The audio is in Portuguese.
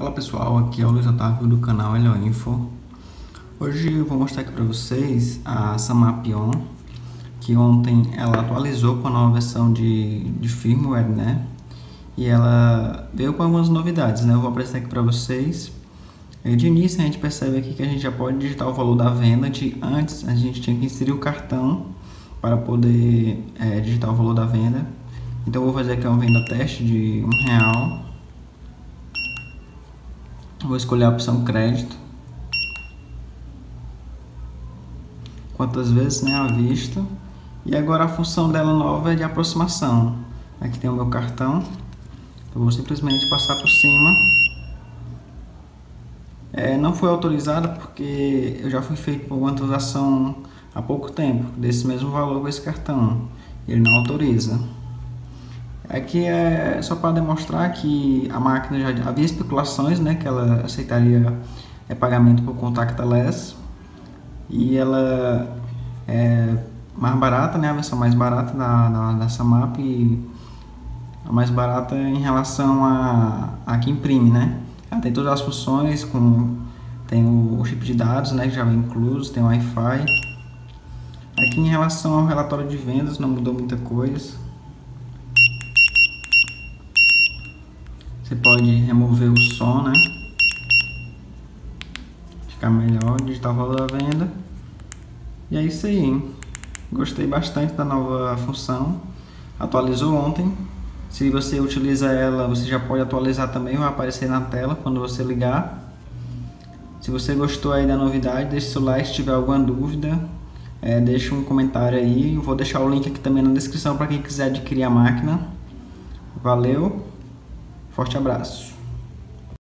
Fala pessoal, aqui é o Luiz Otávio do canal Helioinfo. Hoje eu vou mostrar aqui para vocês a Samapion, que ontem ela atualizou com a nova versão de, de firmware, né? E ela veio com algumas novidades, né? Eu vou apresentar aqui para vocês. De início a gente percebe aqui que a gente já pode digitar o valor da venda de antes a gente tinha que inserir o cartão para poder é, digitar o valor da venda. Então eu vou fazer aqui uma venda teste de um real Vou escolher a opção crédito. Quantas vezes, né, à vista. E agora a função dela nova é de aproximação. Aqui tem o meu cartão. Eu vou simplesmente passar por cima. É, não foi autorizada porque eu já fui feito por uma transação há pouco tempo, desse mesmo valor com esse cartão. Ele não autoriza. Aqui é só para demonstrar que a máquina já havia especulações, né, que ela aceitaria é, pagamento por contactless e ela é mais barata, né, a versão mais barata da, da, Samap e a mais barata em relação a, a que imprime, né. Ela tem todas as funções, com, tem o, o chip de dados, né, que já vem incluso, tem Wi-Fi. Aqui em relação ao relatório de vendas não mudou muita coisa. Você pode remover o som, né? Ficar melhor, digitar o valor da venda. E é isso aí. Gostei bastante da nova função. Atualizou ontem. Se você utiliza ela, você já pode atualizar também, vai aparecer na tela quando você ligar. Se você gostou aí da novidade, deixe seu like se tiver alguma dúvida. É, deixa um comentário aí. Eu vou deixar o link aqui também na descrição para quem quiser adquirir a máquina. Valeu! Forte abraço.